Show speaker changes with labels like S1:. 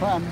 S1: fun.